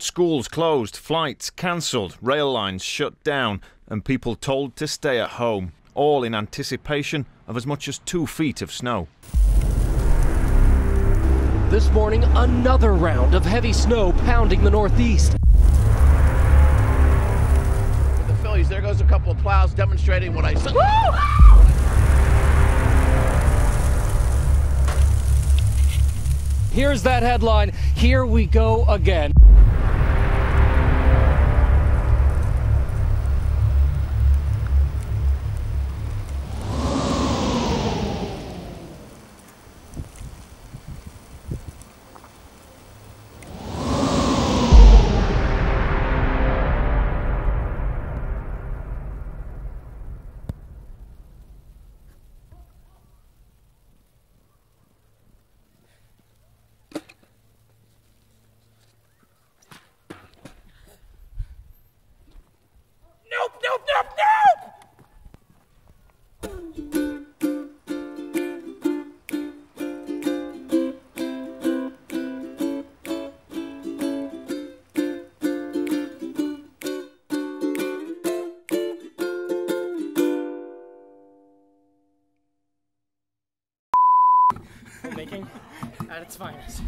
Schools closed, flights cancelled, rail lines shut down, and people told to stay at home, all in anticipation of as much as two feet of snow. This morning, another round of heavy snow pounding the northeast. the Phillies. There goes a couple of plows demonstrating what I said. Here's that headline. Here we go again. Making at its finest.